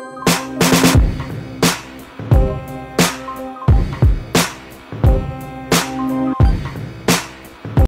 you